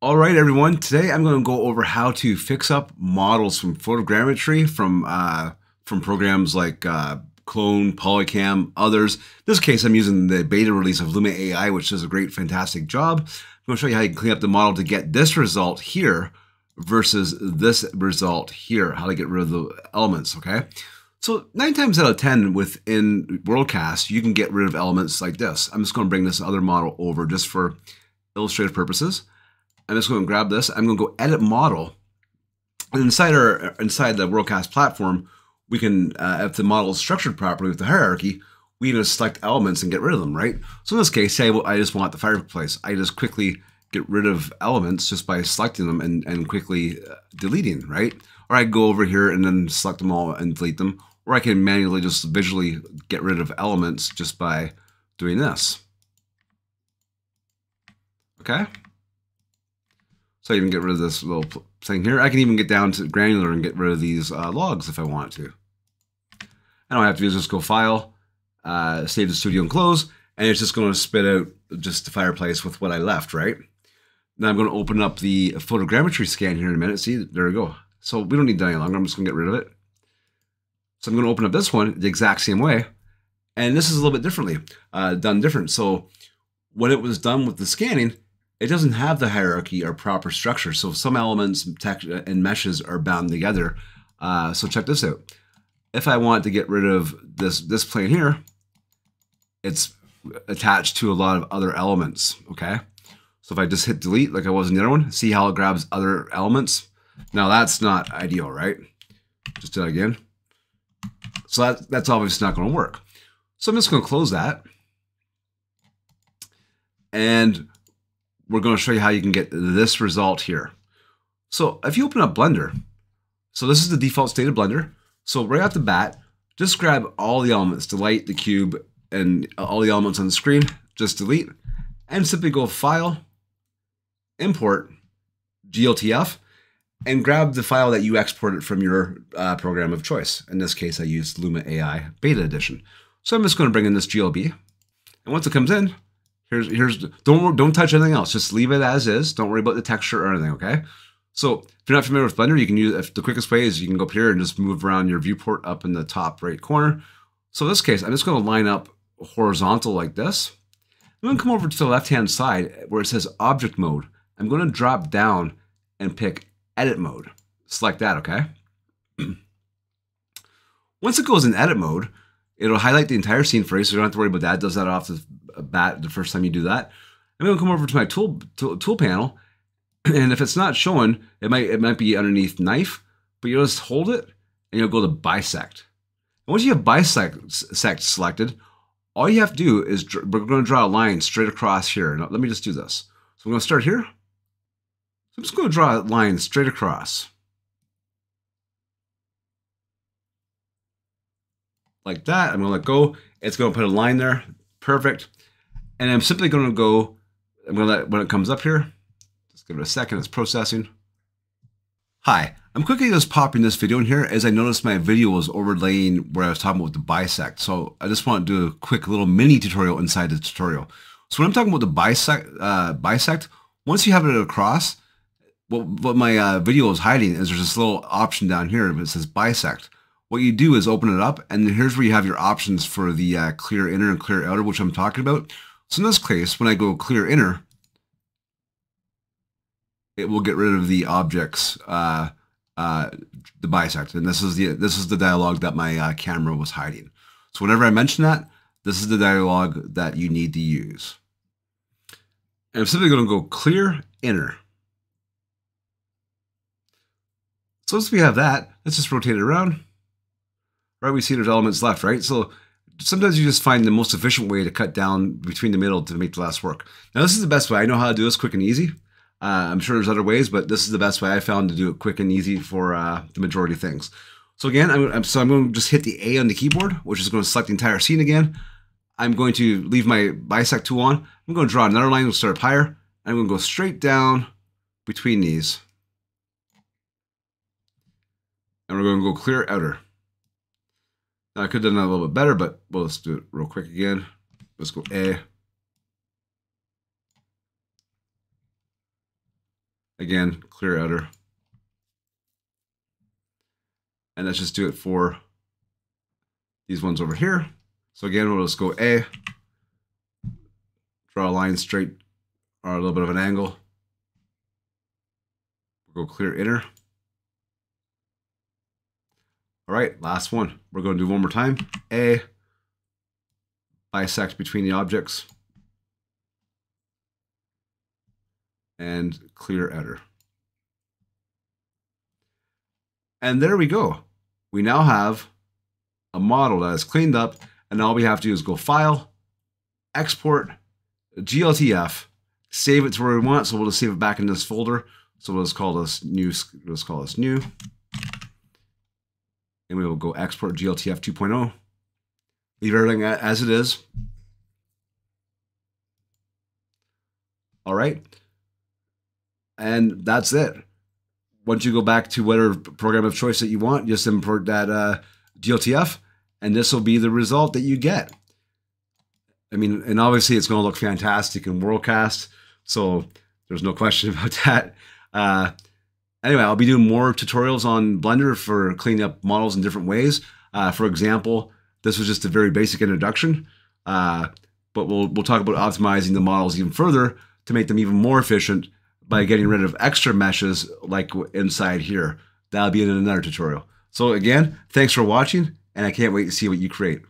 All right, everyone. Today I'm going to go over how to fix up models from photogrammetry from uh, from programs like uh, Clone, Polycam, others. In this case, I'm using the beta release of Luma AI, which does a great, fantastic job. I'm going to show you how you can clean up the model to get this result here versus this result here, how to get rid of the elements, okay? So nine times out of 10 within WorldCast, you can get rid of elements like this. I'm just going to bring this other model over just for illustrative purposes. I'm just going to grab this. I'm going to go edit model. And inside our inside the WorldCast platform, we can, uh, if the model is structured properly with the hierarchy, we can just select elements and get rid of them, right? So in this case, say I just want the fireplace. I just quickly get rid of elements just by selecting them and, and quickly uh, deleting, right? Or I go over here and then select them all and delete them. Or I can manually just visually get rid of elements just by doing this. Okay? So I can get rid of this little thing here. I can even get down to granular and get rid of these uh, logs if I want to. And all I have to do is just go File, uh, Save the Studio and Close, and it's just going to spit out just the fireplace with what I left, right? Now I'm going to open up the photogrammetry scan here in a minute. See, there we go. So we don't need that any longer. I'm just going to get rid of it. So I'm going to open up this one the exact same way. And this is a little bit differently, uh, done different. So when it was done with the scanning, it doesn't have the hierarchy or proper structure. So some elements and meshes are bound together. Uh, so check this out. If I want to get rid of this, this plane here, it's attached to a lot of other elements, okay? So if I just hit delete like I was in the other one, see how it grabs other elements? Now that's not ideal, right? Just do that again. So that, that's obviously not going to work. So I'm just going to close that. And we're going to show you how you can get this result here. So if you open up Blender, so this is the default state of Blender. So right off the bat, just grab all the elements, light, the cube, and all the elements on the screen, just delete, and simply go File, Import, GLTF, and grab the file that you exported from your uh, program of choice. In this case, I used Luma AI Beta Edition. So I'm just going to bring in this GLB. And once it comes in, Here's here's don't don't touch anything else. Just leave it as is. Don't worry about the texture or anything. Okay. So if you're not familiar with Blender, you can use if the quickest way is you can go up here and just move around your viewport up in the top right corner. So in this case, I'm just going to line up horizontal like this. I'm going to come over to the left hand side where it says Object Mode. I'm going to drop down and pick Edit Mode. Select that. Okay. Once it goes in Edit Mode, it'll highlight the entire scene for you, so you don't have to worry about that. It does that off the bat the first time you do that. I'm to come over to my tool, tool, tool panel, and if it's not showing, it might it might be underneath knife, but you'll just hold it and you'll go to bisect. And once you have bisect selected, all you have to do is we're to draw a line straight across here. Now, let me just do this. So I'm to start here. So I'm just to draw a line straight across. Like that. I'm to let go. It's going to put a line there. Perfect. And I'm simply going to go, I'm going to let, when it comes up here, just give it a second, it's processing. Hi, I'm quickly just popping this video in here as I noticed my video was overlaying where I was talking about the bisect. So I just want to do a quick little mini tutorial inside the tutorial. So when I'm talking about the bisect, uh, bisect once you have it across, what, what my uh, video is hiding is there's this little option down here that says bisect what you do is open it up and here's where you have your options for the uh, clear inner and clear outer, which I'm talking about. So in this case, when I go clear inner, it will get rid of the objects, uh, uh, the bisect. And this is the, this is the dialogue that my uh, camera was hiding. So whenever I mention that, this is the dialogue that you need to use. And I'm simply going to go clear inner. So once we have that, let's just rotate it around right? We see there's elements left, right? So sometimes you just find the most efficient way to cut down between the middle to make the last work. Now, this is the best way. I know how to do this quick and easy. Uh, I'm sure there's other ways, but this is the best way I found to do it quick and easy for uh, the majority of things. So again, I'm, I'm, so I'm going to just hit the A on the keyboard, which is going to select the entire scene again. I'm going to leave my bisect tool on. I'm going to draw another line, we'll start up higher. I'm going to go straight down between these. And we're going to go clear outer. I could have done that a little bit better, but well, let's do it real quick again. Let's go A. Again, clear outer. And let's just do it for these ones over here. So again, we'll just go A, draw a line straight or a little bit of an angle. We'll go clear inner. All right, last one. We're going to do one more time. A, bisect between the objects. And clear outer. And there we go. We now have a model that is cleaned up, and all we have to do is go File, Export, GLTF, save it to where we want. So we'll just save it back in this folder. So just call this new. Let's call this new, and we will go Export GLTF 2.0. Leave everything as it is. All right, and that's it. Once you go back to whatever program of choice that you want, just import that. Uh, GLTF, and this will be the result that you get. I mean, and obviously it's going to look fantastic in WorldCast, so there's no question about that. Uh, anyway, I'll be doing more tutorials on Blender for cleaning up models in different ways. Uh, for example, this was just a very basic introduction, uh, but we'll we'll talk about optimizing the models even further to make them even more efficient by getting rid of extra meshes like inside here. That'll be in another tutorial. So again, thanks for watching, and I can't wait to see what you create.